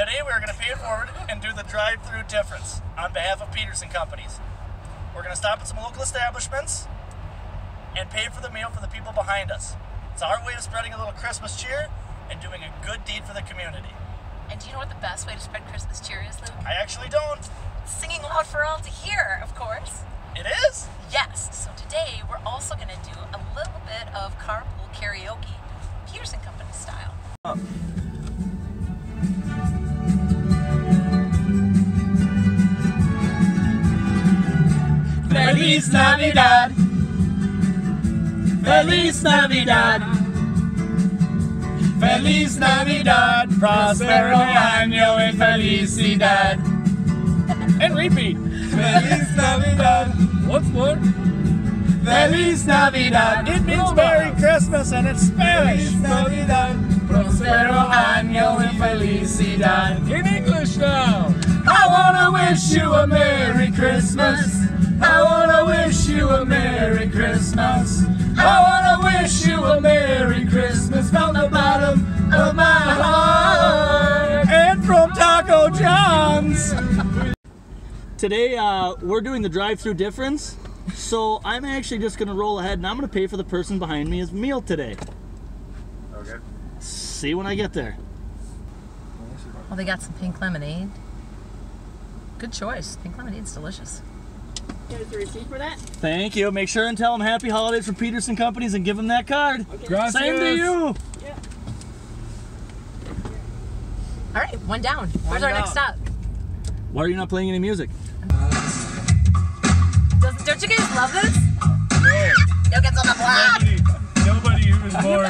Today we're going to pay it forward and do the drive-through difference on behalf of Peterson Companies. We're going to stop at some local establishments and pay for the meal for the people behind us. It's our way of spreading a little Christmas cheer and doing a good deed for the community. And do you know what the best way to spread Christmas cheer is, Luke? I actually don't. Singing loud for all to hear, of course. Feliz Navidad. Feliz Navidad. Feliz Navidad. Prospero año y felicidad. And repeat. Feliz Navidad. Once more. Feliz Navidad. It means Merry Christmas and it's Spanish. Feliz Navidad. Prospero año y felicidad. In English now. I wanna wish you a Merry Christmas. I wanna wish you a Merry Christmas. I wanna wish you a Merry Christmas from the bottom of my heart. And from Taco John's. Today uh, we're doing the drive-through difference. So I'm actually just gonna roll ahead and I'm gonna pay for the person behind me his meal today. Okay. See when I get there. Well, they got some pink lemonade. Good choice. Pink lemonade's delicious. There's the receipt for that. Thank you. Make sure and tell them happy holidays from Peterson Companies and give them that card. Gracias. Same to you. All right, one down. Where's our next stop? Why are you not playing any music? Does, don't you guys love this? Yo gets on the block. Nobody who was born.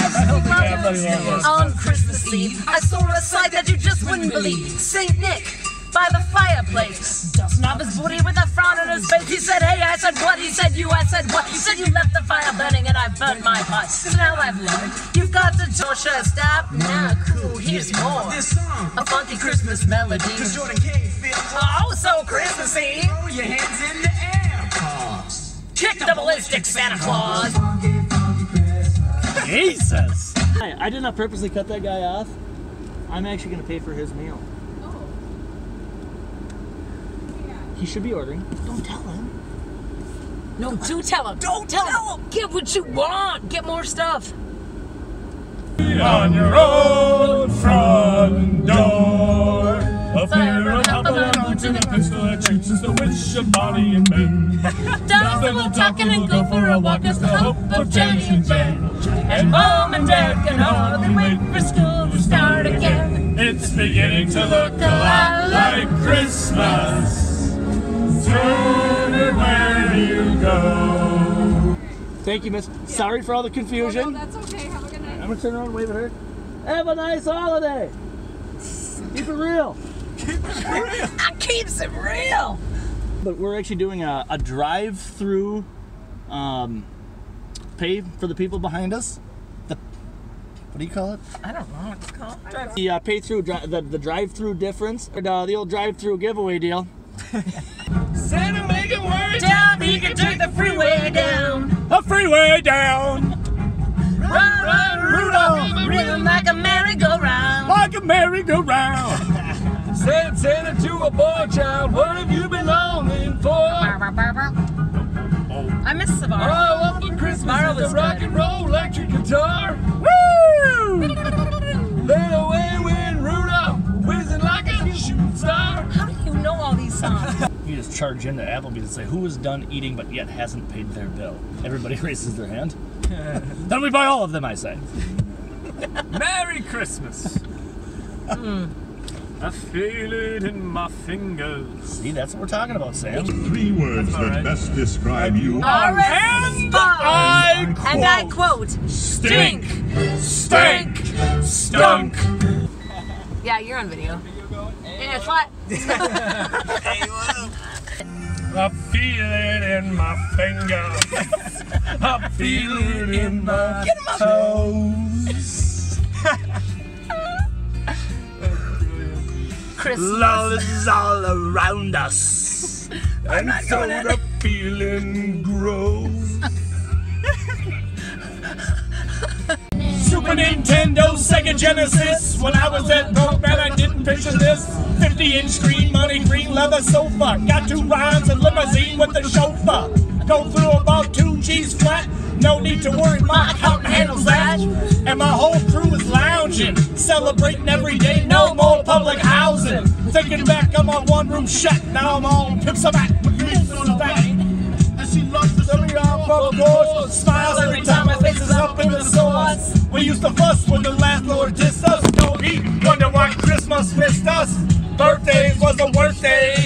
On Christmas Eve, I saw a sight that you just wouldn't believe. Saint Nick by the fireplace, dusting off his booty with a frown on his face. He said, Hey, I said, What? He said, You, I said, What? He said, You left the fire burning and I burned my butt. So now I've learned you've got to don't stop. Now, cool, here's more. This song, A funky Christmas melody. Oh, so Christmassy. Throw your hands in the air. Kick the ballistic Santa Claus. Jesus. Hi, I did not purposely cut that guy off. I'm actually going to pay for his meal. He should be ordering. Don't tell him. No, do tell him. Don't tell, him. Get what you want. Get more stuff. On your own front door. A fear of Papa to the pistol that shoots is the wish of Bonnie and Ben. Down the little talking and go for a walk as the hope of Jenny and Jen. And mom and dad can hardly wait for school to start again. It's beginning to look a lot like Christmas. Turn it where you go. Thank you, miss. Sorry for all the confusion. that's okay. Have a good night. I'm going to turn around and wave at her. Have a nice holiday. Keep it real. Keep it real. I keeps it real. But we're actually doing a, a drive-through um, pay for the people behind us. The, what do you call it? I don't know what it's called. The uh, pay through dri- the, the drive-through difference, or uh, the old drive-through giveaway deal. Santa making words. Down, he can take the freeway down. A freeway down Run, run, Rudolph. Rhythm like a merry-go-round. like a merry-go-round. Said Santa to a boy child, what have you been longing for? I miss Oh, Savara. what for Christmas Tomorrow is was a rock good. and roll electric guitar. Woo! Know all these songs? You just charge into Applebee's and say, who is done eating but yet hasn't paid their bill? Everybody raises their hand. then we buy all of them, I say. Merry Christmas. I feel it in my fingers. See, that's what we're talking about, Sam. Three words that alright. best describe you Are And I I And I quote, stink, stink, stunk. Yeah, you're on video. Yeah, it's what? I feel it in my fingers. I feel it in my toes. Christmas. Love is all around us. And so the feeling grows. Super Nintendo, Sega Genesis. When I was at broke, man, I didn't picture this 50 inch screen, money green leather sofa. Got two rhymes and limousine with the chauffeur. Go through about two G's flat. No need to worry, my accountant handles that. And my whole crew is lounging, celebrating every day. No more public housing. Thinking back, I'm on one room shut. Now I'm on pimps a back with me on. Smiles every time my face is up in the sauce. We used to fuss when the landlord Birthdays was the worst days.